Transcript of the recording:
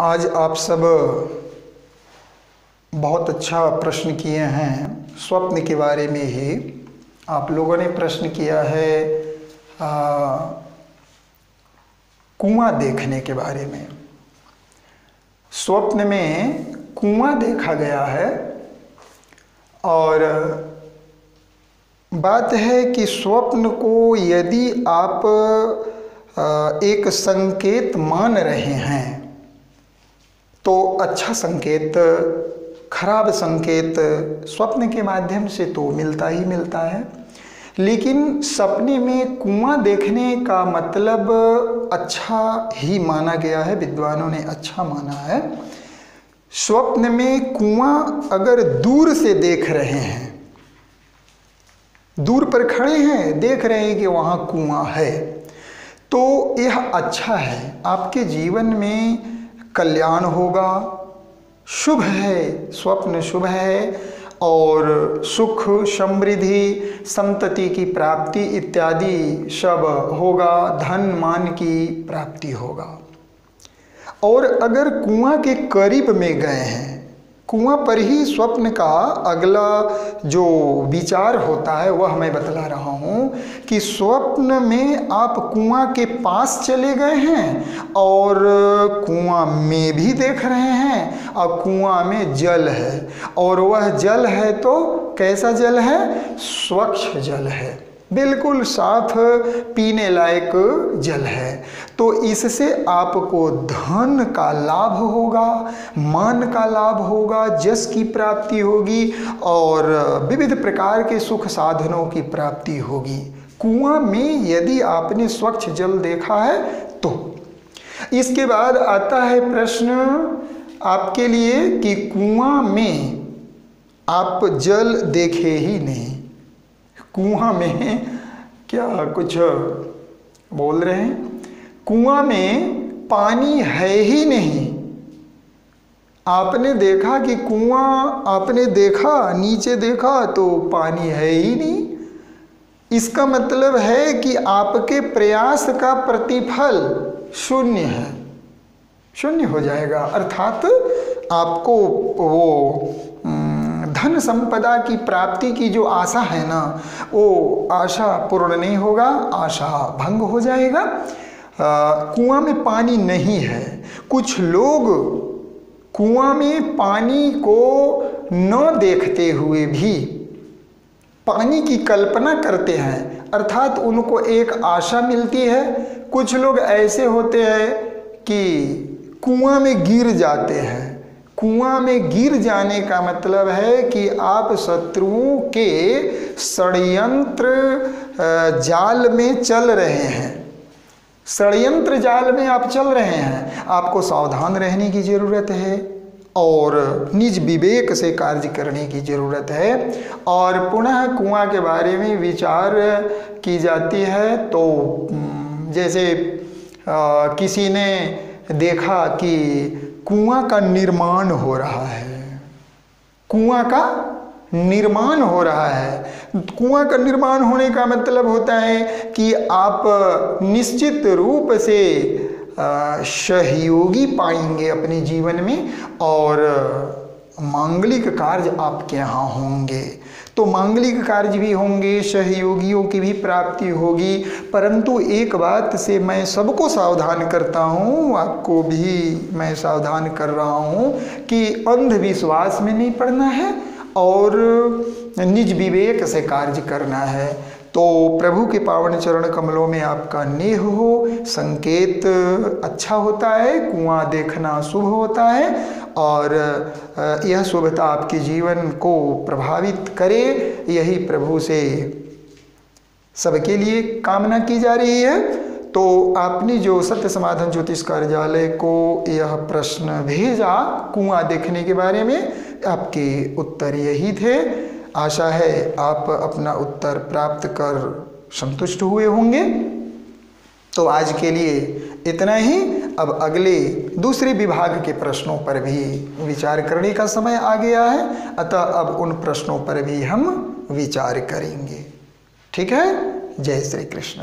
आज आप सब बहुत अच्छा प्रश्न किए हैं। स्वप्न के बारे में ही आप लोगों ने प्रश्न किया है कुआँ देखने के बारे में। स्वप्न में कुआँ देखा गया है और बात है कि स्वप्न को यदि आप एक संकेत मान रहे हैं तो अच्छा संकेत, खराब संकेत स्वप्न के माध्यम से तो मिलता ही मिलता है। लेकिन सपने में कुआँ देखने का मतलब अच्छा ही माना गया है, विद्वानों ने अच्छा माना है। स्वप्न में कुआँ अगर दूर से देख रहे हैं, दूर पर खड़े हैं, देख रहे हैं कि वहाँ कुआँ है तो यह अच्छा है। आपके जीवन में कल्याण होगा। शुभ है, स्वप्न शुभ है और सुख, समृद्धि, संतति की प्राप्ति इत्यादि सब होगा, धन मान की प्राप्ति होगा। और अगर कुआँ के करीब में गए हैं कुआँ पर ही स्वप्न का अगला जो विचार होता है, वह मैं बतला रहा हूँ कि स्वप्न में आप कुआँ के पास चले गए हैं और कुआँ में भी देख रहे हैं। और कुआँ में जल है और वह जल है तो कैसा जल है? स्वच्छ जल है। बिल्कुल साफ़ पीने लायक जल है। तो इससे आपको धन का लाभ होगा, मान का लाभ होगा, जस की प्राप्ति होगी और विविध प्रकार के सुख साधनों की प्राप्ति होगी। कुआँ में यदि आपने स्वच्छ जल देखा है तो। इसके बाद आता है प्रश्न आपके लिए कि कुआँ में आप जल देखे ही नहीं। कुआँ में क्या कुछ बोल रहे हैं? कुआँ में पानी है ही नहीं। आपने देखा कि कुआँ आपने देखा, नीचे देखा तो पानी है ही नहीं। इसका मतलब है कि आपके प्रयास का प्रतिफल शून्य है। शून्य हो जाएगा। अर्थात आपको वो धन संपदा की प्राप्ति की जो आशा है ना, वो आशा पूर्ण नहीं होगा, आशा भंग हो जाएगा। कुआँ में पानी नहीं है। कुछ लोग कुआँ में पानी को न देखते हुए भी पानी की कल्पना करते हैं, अर्थात उनको एक आशा मिलती है। कुछ लोग ऐसे होते हैं कि कुआँ में गिर जाते हैं। कुआँ में गिर जाने का मतलब है कि आप शत्रुओं के षडयंत्र जाल में चल रहे हैं। षडयंत्र जाल में आप चल रहे हैं। आपको सावधान रहने की ज़रूरत है और निज विवेक से कार्य करने की ज़रूरत है। और पुनः कुआँ के बारे में विचार की जाती है तो जैसे आ, किसी ने देखा कि कुआँ का निर्माण हो रहा है। कुआँ का निर्माण हो रहा है। कुआँ का निर्माण होने का मतलब होता है कि आप निश्चित रूप से सहयोगी पाएँगे अपने जीवन में और मांगलिक कार्य आपके यहाँ होंगे। तो मांगलिक कार्य भी होंगे, सहयोगियों की भी प्राप्ति होगी। परंतु एक बात से मैं सबको सावधान करता हूँ, आपको भी मैं सावधान कर रहा हूँ कि अंधविश्वास में नहीं पड़ना है और निज विवेक से कार्य करना है। तो प्रभु के पावन चरण कमलों में आपका नेह हो, संकेत अच्छा होता है, कुआँ देखना शुभ होता है और यह शुभता आपके जीवन को प्रभावित करे। यही प्रभु से सबके लिए कामना की जा रही है। तो आपने जो सत्य समाधान ज्योतिष कार्यालय को यह प्रश्न भेजा कुआँ देखने के बारे में, आपके उत्तर यही थे। आशा है आप अपना उत्तर प्राप्त कर संतुष्ट हुए होंगे। तो आज के लिए इतना ही। अब अगले दूसरे विभाग के प्रश्नों पर भी विचार करने का समय आ गया है। अतः अब उन प्रश्नों पर भी हम विचार करेंगे। ठीक है? जय श्री कृष्ण।